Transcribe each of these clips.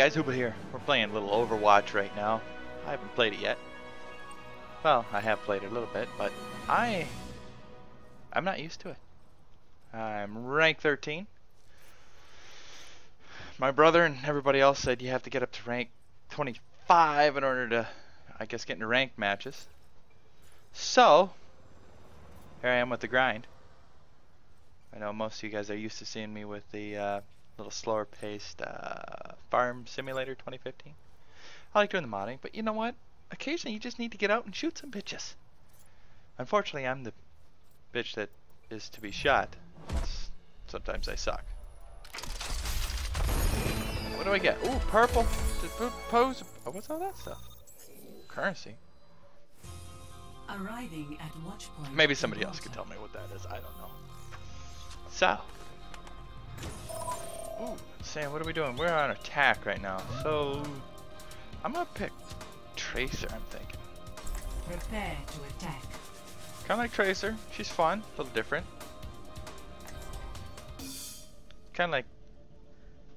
guys, Hooba here. We're playing a little Overwatch right now. I haven't played it yet. Well, I have played it a little bit, but I... I'm not used to it. I'm rank 13. My brother and everybody else said you have to get up to rank 25 in order to, I guess, get into ranked matches. So, here I am with the grind. I know most of you guys are used to seeing me with the uh, little slower paced uh, Farm Simulator 2015. I like doing the modding, but you know what? Occasionally you just need to get out and shoot some bitches. Unfortunately, I'm the bitch that is to be shot. Sometimes I suck. What do I get? Ooh, purple. Pose. Oh, what's all that stuff? Currency. Arriving at watch point. Maybe somebody else could tell me what that is. I don't know. So. Ooh, Sam, what are we doing? We're on attack right now. So, I'm gonna pick Tracer, I'm thinking. Prepare to attack. Kinda like Tracer. She's fun, a little different. Kinda like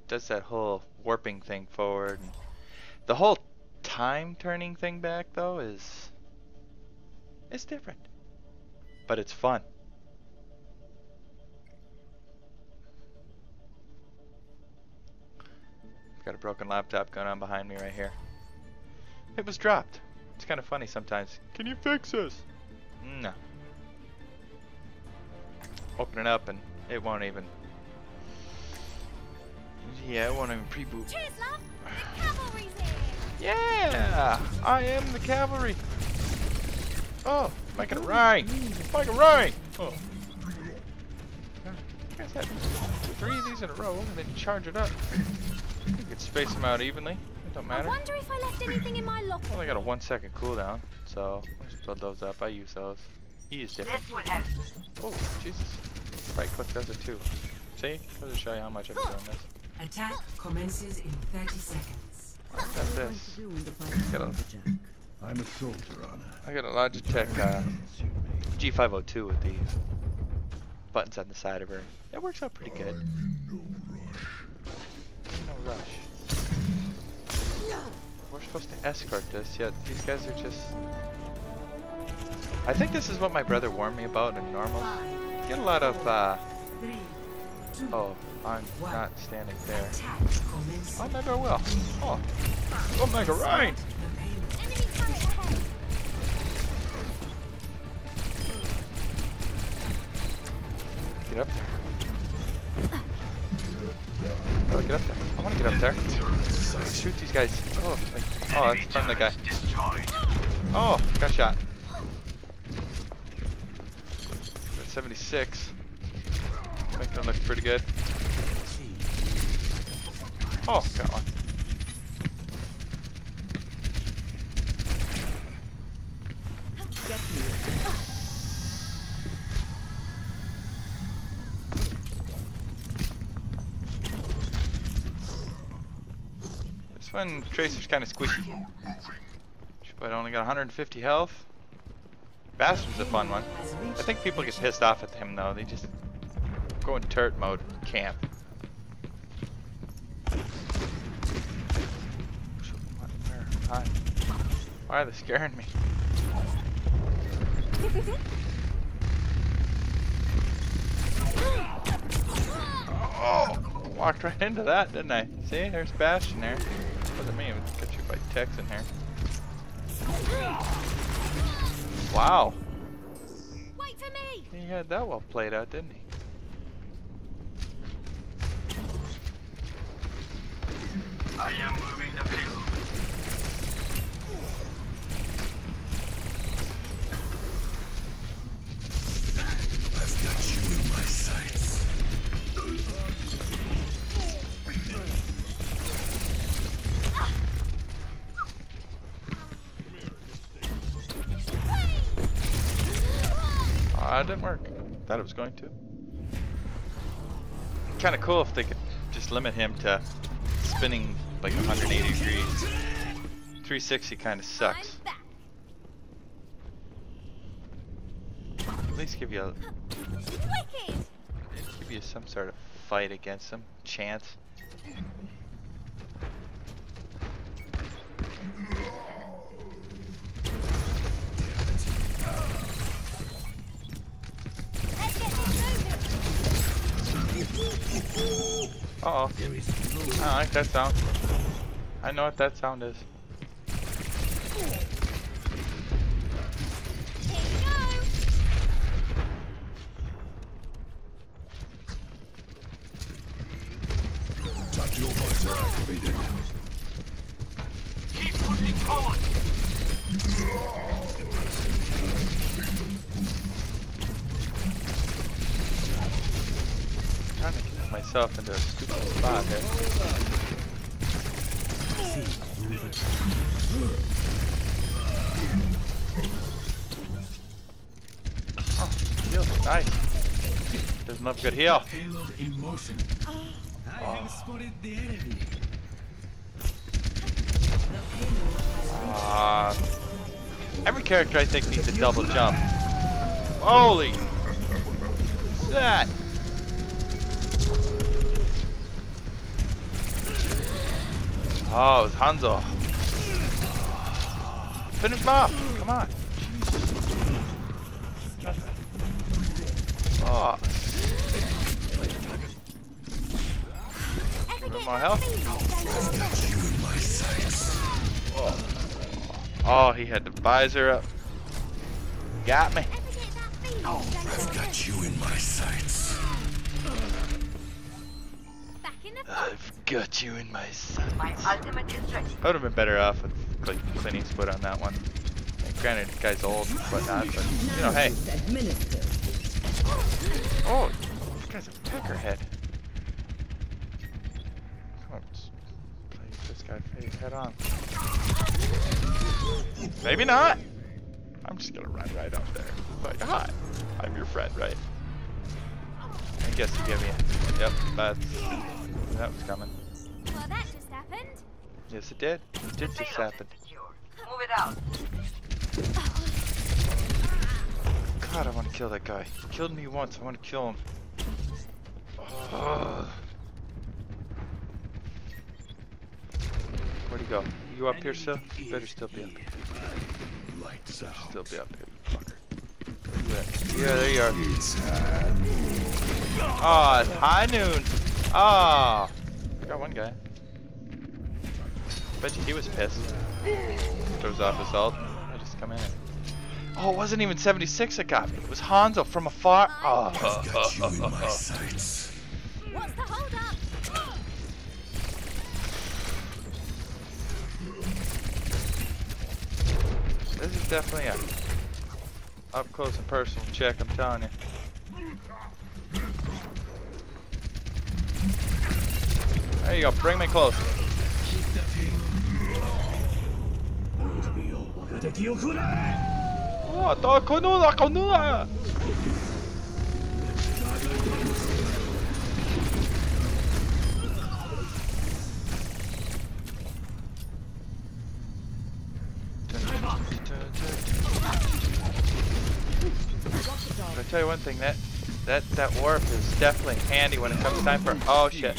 does that whole warping thing forward. The whole time turning thing back though is it's different. But it's fun. Got a broken laptop going on behind me right here. It was dropped. It's kind of funny sometimes. Can you fix this? No. Open it up and it won't even. Yeah, it won't even pre-boot. Cheers, love. The cavalry's here. Yeah, I am the cavalry. Oh, making it right. Making it right. Oh. You guys had three of these in a row and then charge it up. You can space them out evenly. It don't matter. I matter. wonder if I left anything in my locker. Well, I got a one second cooldown, so I'll just build those up. I use those. He is different. Oh, Jesus. Right click does it too. See? I'll just show you how much I've been doing this. Attack commences in 30 seconds. Got this. Got a, I'm a soldier, Anna. I got a Logitech uh, G502 with these buttons on the side of her. It works out pretty good. Rush. We're supposed to escort this, yet these guys are just... I think this is what my brother warned me about in normal. Get a lot of, uh... Oh, I'm not standing there. commences. Oh, I will. Oh, oh turret ahead. Get up there. Oh, get up there. I want to get up there. Shoot these guys. Oh, like, oh, that's from the guy. Oh, got shot. Got 76. Making it look pretty good. Oh, got one. Tracer's kind of squishy. But I only got 150 health. Bastion's a fun one. I think people get pissed off at him though. They just go in turret mode, camp. Why are they scaring me? Oh! Walked right into that, didn't I? See, there's Bastion there. Wasn't me, it was got you by Tex in here. Wow. Wait for me. He had that well played out, didn't he? I am moving the payload. It didn't work. Thought it was going to. Kind of cool if they could just limit him to spinning like 180 degrees. 360 kind of sucks. At least give you a, give you some sort of fight against him, chance. Uh oh. There is no I like that sound. I know what that sound is. Here you go. tactical visor activated. Keep pushing forward. trying to get myself into a stupid spot here. Oh, heal. Nice. Doesn't look good heal. Uh, every character I think needs a double jump. Holy! What's that? Oh, it's Hanzo. Finish him off. Come on. Oh, Ever get health? feeling down your You in my sights. oh, he had the visor up. Got me. Ever get that feeling down I've got you in my sights. I've got you in my sights. My ultimate is ready. I would have been better off with like Clint Eastwood on that one. And granted, the guy's old and whatnot, but you know, hey. Oh, this guy's a peckerhead. Come on, let's play this guy face head on. Maybe not. I'm just gonna run right up there. Like, hi, I'm your friend, right? I guess you give me. A, yep, that's that was coming. Well, that just happened. Yes, it did. It did just happen. Move it out. God, I want to kill that guy. He killed me once. I want to kill him. Ugh. Where'd he go? You up here still? You better still be up here. Lights out. Still be up here, you fucker. Yeah, yeah there you are. Oh, it's high noon. Ah! Oh, I got one guy. Bet you he was pissed. Throws off his ult. I just come in. and- Oh, it wasn't even 76 that got me. It was Hanzo from afar. Oh. I've got you in my sights. What's the hold up? This is definitely a up close and personal check, I'm telling you. There you go, bring me close. Oh, I tell you one thing, that that that warp is definitely handy when it comes time for. Oh shit!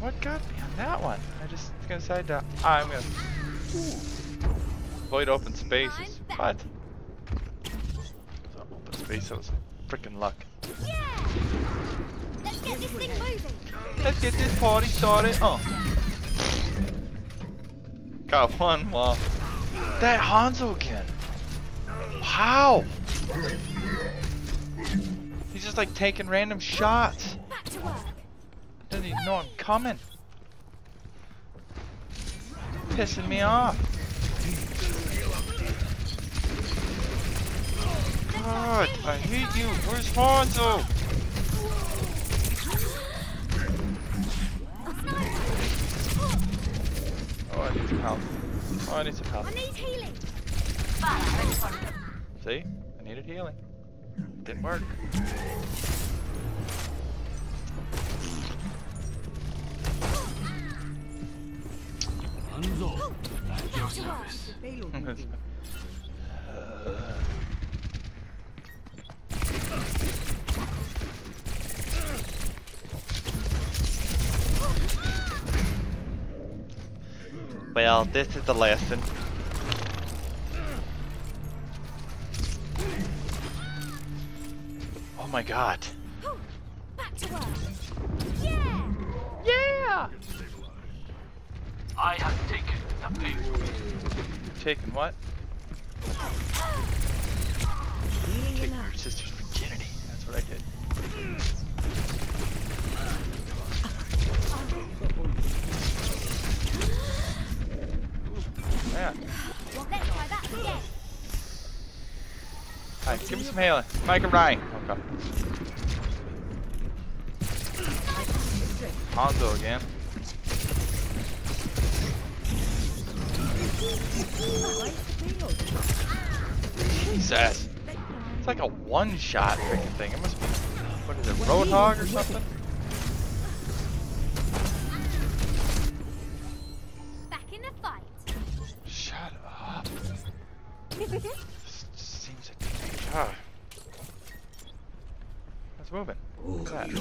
What got me on that one? I just decided to. Ah, I'm gonna avoid open spaces. What? Open space. That was freaking luck. Yeah. Let's get this thing moving. Let's get this party started. Oh. Got one wall. That Hanzo again. How? He's just like taking random shots. Doesn't even know I'm coming. Pissing me off. God, I hate you. Where's Hanzo? Oh, I need some help. Oh, I need some help. I need healing. See? I needed healing. Didn't work. Hanzo, at your Back to. Well, this is the lesson. Oh my god. Back to work. Yeah. Yeah! I have taken the bait. Taking what? Taking your sister's virginity. That's what I did. Yeah. Let's try that. Alright, give me some healing. Mike and Ryan. Okay. Hanzo again. Jesus. It's like a one-shot freaking thing. It must be, what is it, Roadhog or something? Seems like, ah. It's moving. Look at that.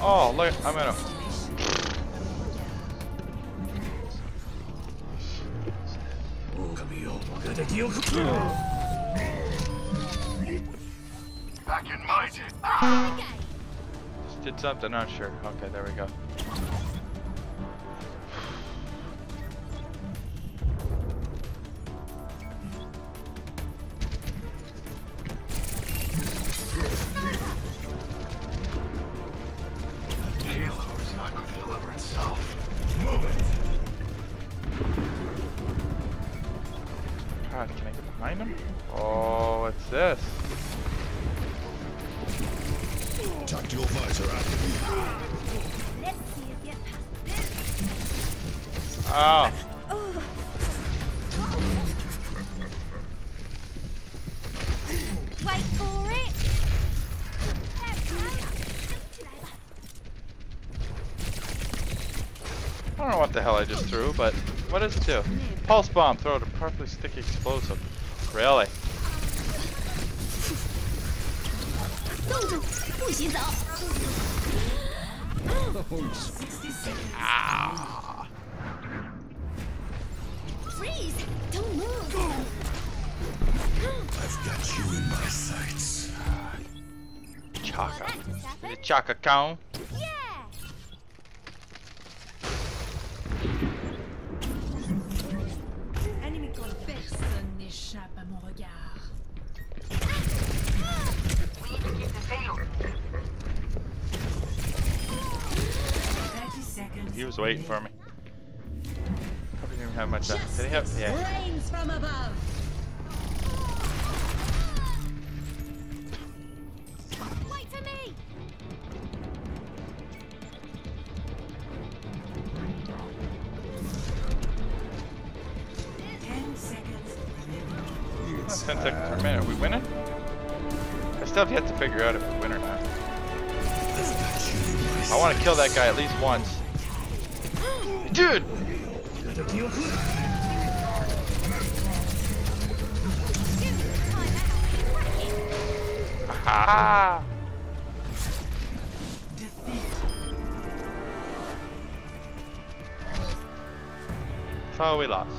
Oh, look, I'm in a, Back in my day. Just did something, not sure. Okay, there we go. God, can I get behind him? Oh, what's this? Tactical visor activated. Let's see if you pass this. Oh. I don't know what the hell I just threw, but what does it do? Pulse bomb, throw it a perfectly sticky explosive. Really? Freeze! Don't move! I've got you in my sights. Chaka. Chaka count. Yeah. He was waiting for me. Probably didn't even have much left. Did he have? Yeah. Rains from above. Wait for me. Ten seconds. That's 10 seconds per minute. Are we winning? Still have yet to figure out if we win or not. I want to kill that guy at least once. Dude! Ah! So we lost.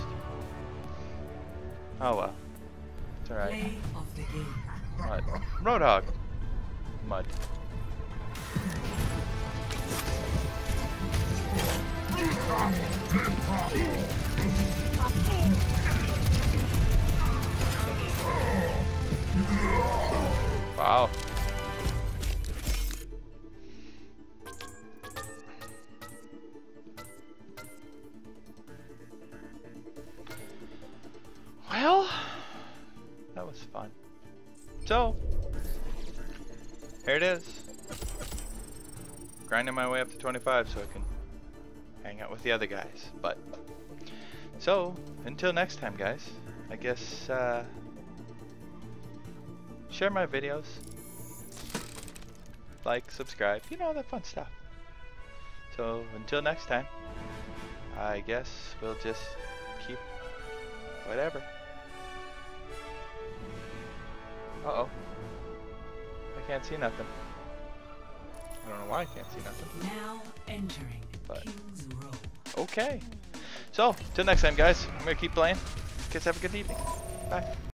Oh well. It's alright. Mud. Roadhog. Mud. Wow. So, here it is. Grinding my way up to 25 so I can hang out with the other guys. But, so, until next time, guys, I guess, uh, share my videos, like, subscribe, you know, all that fun stuff. So, until next time, I guess we'll just keep whatever. Uh oh. I can't see nothing. I don't know why I can't see nothing. Now entering But- King's Row. Okay. So, till next time, guys. I'm gonna keep playing. Guys, have a good evening. Bye.